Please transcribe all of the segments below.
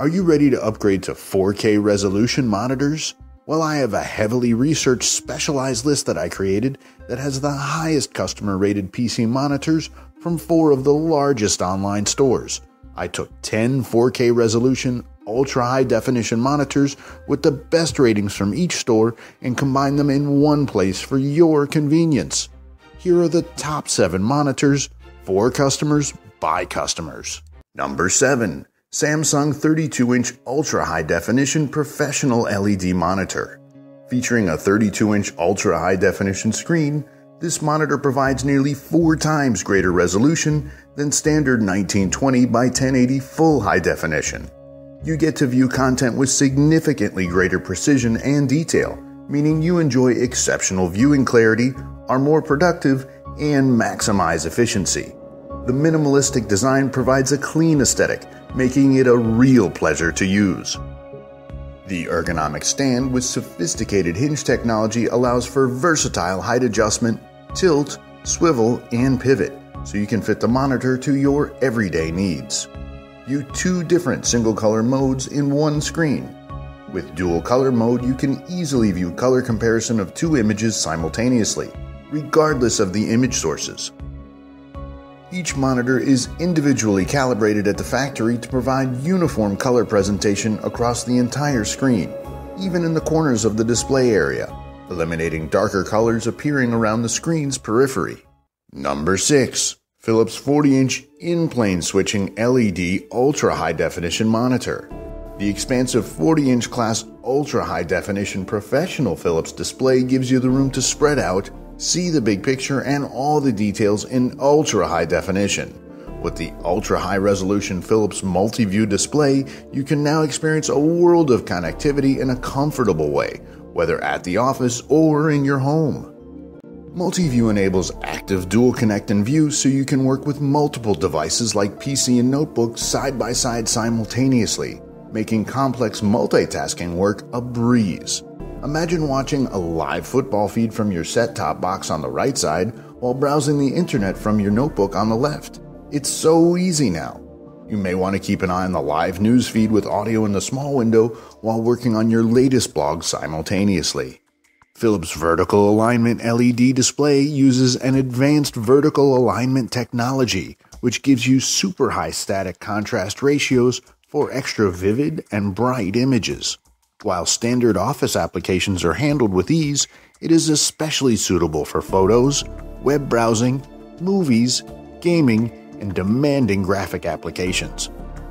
Are you ready to upgrade to 4K resolution monitors? Well, I have a heavily researched specialized list that I created that has the highest customer rated PC monitors from four of the largest online stores. I took 10 4K resolution, ultra high definition monitors with the best ratings from each store and combined them in one place for your convenience. Here are the top 7 monitors for customers by customers. Number 7 Samsung 32 inch ultra high definition professional LED monitor. Featuring a 32 inch ultra high definition screen, this monitor provides nearly four times greater resolution than standard 1920 by 1080 full high definition. You get to view content with significantly greater precision and detail, meaning you enjoy exceptional viewing clarity, are more productive, and maximize efficiency. The minimalistic design provides a clean aesthetic, making it a real pleasure to use. The ergonomic stand with sophisticated hinge technology allows for versatile height adjustment, tilt, swivel, and pivot, so you can fit the monitor to your everyday needs view two different single color modes in one screen. With dual color mode, you can easily view color comparison of two images simultaneously, regardless of the image sources. Each monitor is individually calibrated at the factory to provide uniform color presentation across the entire screen, even in the corners of the display area, eliminating darker colors appearing around the screen's periphery. Number 6. Philips 40 inch in plane switching LED ultra high definition monitor. The expansive 40 inch class ultra high definition professional Philips display gives you the room to spread out, see the big picture, and all the details in ultra high definition. With the ultra high resolution Philips multi view display, you can now experience a world of connectivity in a comfortable way, whether at the office or in your home. Multi-View enables active dual connect and view so you can work with multiple devices like PC and notebook side by side simultaneously, making complex multitasking work a breeze. Imagine watching a live football feed from your set top box on the right side while browsing the internet from your notebook on the left. It's so easy now. You may want to keep an eye on the live news feed with audio in the small window while working on your latest blog simultaneously. Philips Vertical Alignment LED display uses an advanced vertical alignment technology, which gives you super high static contrast ratios for extra vivid and bright images. While standard office applications are handled with ease, it is especially suitable for photos, web browsing, movies, gaming, and demanding graphic applications.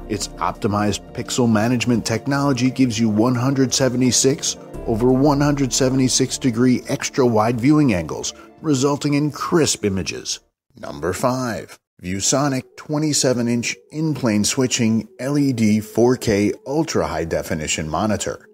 Its optimized pixel management technology gives you 176 over 176 degree extra wide viewing angles, resulting in crisp images. Number 5. ViewSonic 27 inch in plane switching LED 4K ultra high definition monitor.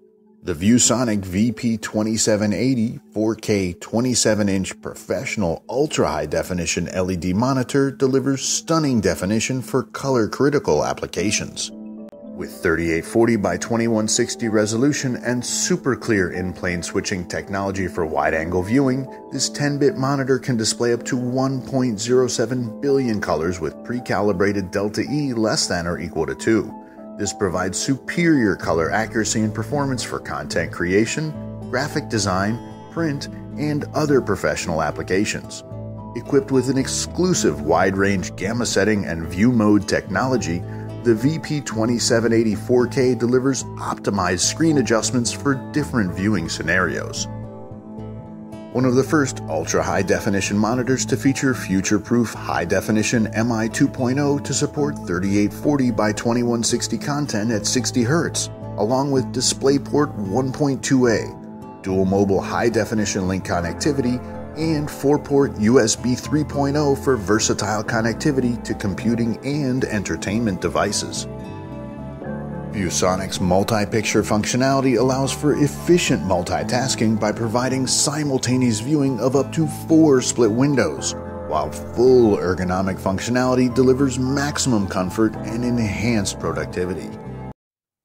The ViewSonic VP2780 4K 27 inch professional ultra high definition LED monitor delivers stunning definition for color critical applications. With 3840 by 2160 resolution and super clear in plane switching technology for wide angle viewing, this 10 bit monitor can display up to 1.07 billion colors with pre calibrated delta E less than or equal to 2. This provides superior color accuracy and performance for content creation, graphic design, print, and other professional applications. Equipped with an exclusive wide range gamma setting and view mode technology, the VP2780 k delivers optimized screen adjustments for different viewing scenarios. One of the first ultra high definition monitors to feature future proof high definition MI 2.0 to support 3840 by 2160 content at 60 Hz, along with DisplayPort 1.2a, dual mobile high definition link connectivity, and 4-port USB 3.0 for versatile connectivity to computing and entertainment devices. ViewSonic's multi-picture functionality allows for efficient multitasking by providing simultaneous viewing of up to four split windows, while full ergonomic functionality delivers maximum comfort and enhanced productivity.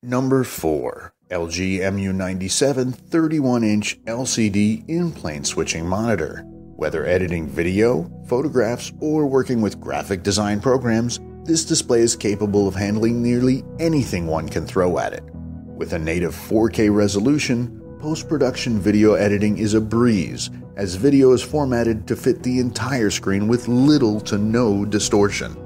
Number 4. LG MU97 31 inch LCD in plane switching monitor. Whether editing video, photographs, or working with graphic design programs, This display is capable of handling nearly anything one can throw at it. With a native 4K resolution, post production video editing is a breeze, as video is formatted to fit the entire screen with little to no distortion.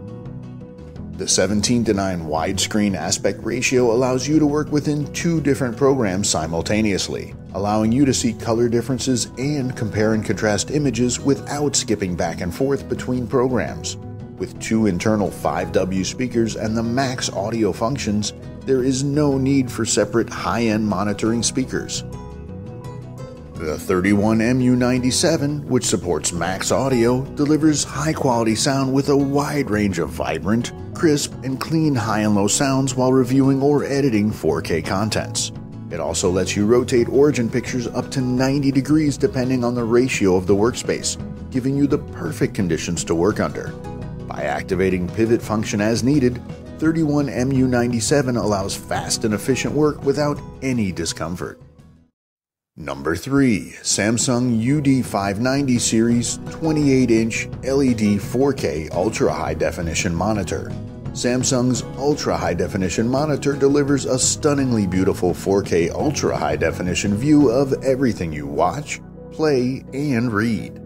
The 17 to 9 widescreen aspect ratio allows you to work within two different programs simultaneously, allowing you to see color differences and compare and contrast images without skipping back and forth between programs. With two internal 5W speakers and the MaxxAudio functions, there is no need for separate high end monitoring speakers. The 31MU97, which supports MaxxAudio, delivers high quality sound with a wide range of vibrant, crisp, and clean high and low sounds while reviewing or editing 4K contents. It also lets you rotate origin pictures up to 90 degrees depending on the ratio of the workspace, giving you the perfect conditions to work under. By activating pivot function as needed, 31MU97 allows fast and efficient work without any discomfort. Number 3. Samsung UD590 Series 28 inch LED 4K Ultra High Definition Monitor. Samsung's Ultra High Definition Monitor delivers a stunningly beautiful 4K Ultra High Definition view of everything you watch, play, and read.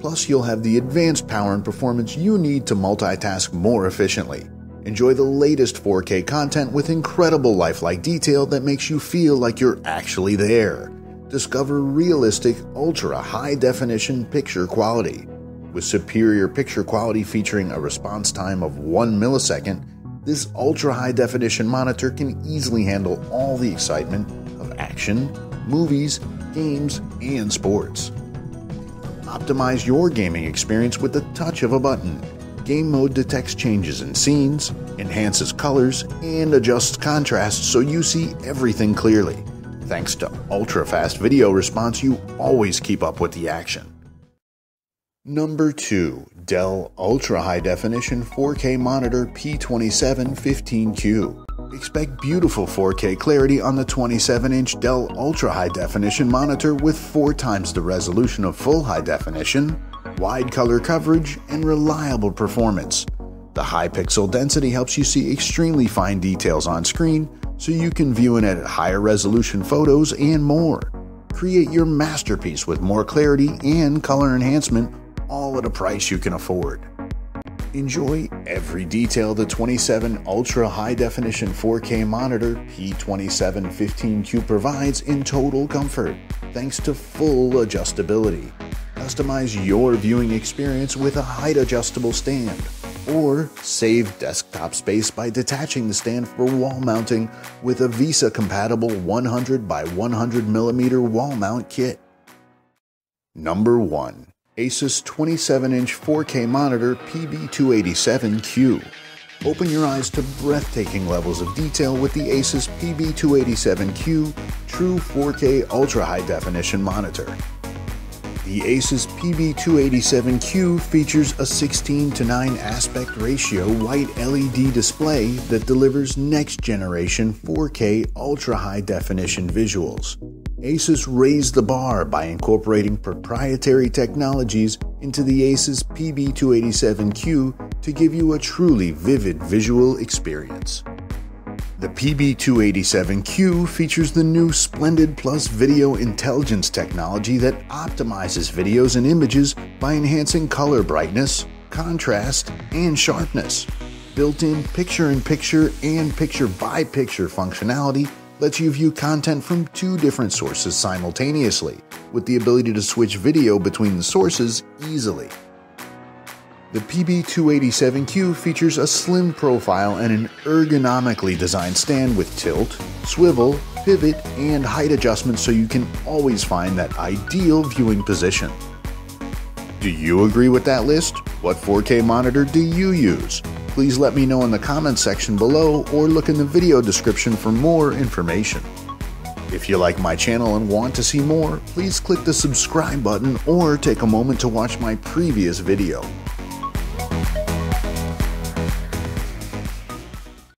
Plus, you'll have the advanced power and performance you need to multitask more efficiently. Enjoy the latest 4K content with incredible lifelike detail that makes you feel like you're actually there. Discover realistic, ultra high definition picture quality. With superior picture quality featuring a response time of 1 millisecond, this ultra high definition monitor can easily handle all the excitement of action, movies, games, and sports. Optimize your gaming experience with the touch of a button. Game mode detects changes in scenes, enhances colors, and adjusts contrast so you see everything clearly. Thanks to ultra fast video response, you always keep up with the action. Number 2 Dell Ultra High Definition 4K Monitor P2715Q. Expect beautiful 4K clarity on the 27 inch Dell Ultra High Definition monitor with four times the resolution of full high definition, wide color coverage, and reliable performance. The high pixel density helps you see extremely fine details on screen so you can view and edit higher resolution photos and more. Create your masterpiece with more clarity and color enhancement, all at a price you can afford. Enjoy every detail the 27 Ultra High Definition 4K monitor P2715Q provides in total comfort, thanks to full adjustability. Customize your viewing experience with a height adjustable stand, or save desktop space by detaching the stand for wall mounting with a VESA compatible 100 by 100 millimeter wall mount kit. Number 1 Asus 27 inch 4K monitor PB287Q. Open your eyes to breathtaking levels of detail with the Asus PB287Q True 4K Ultra High Definition monitor. The Asus PB287Q features a 16 to 9 aspect ratio white LED display that delivers next generation 4K ultra high definition visuals. Asus raised the bar by incorporating proprietary technologies into the Asus PB287Q to give you a truly vivid visual experience. The PB287Q features the new Splendid Plus video intelligence technology that optimizes videos and images by enhancing color brightness, contrast, and sharpness. Built in picture in picture and picture by picture functionality lets you view content from two different sources simultaneously, with the ability to switch video between the sources easily. The PB287Q features a slim profile and an ergonomically designed stand with tilt, swivel, pivot, and height adjustments so you can always find that ideal viewing position. Do you agree with that list? What 4K monitor do you use? Please let me know in the comments section below or look in the video description for more information. If you like my channel and want to see more, please click the subscribe button or take a moment to watch my previous video.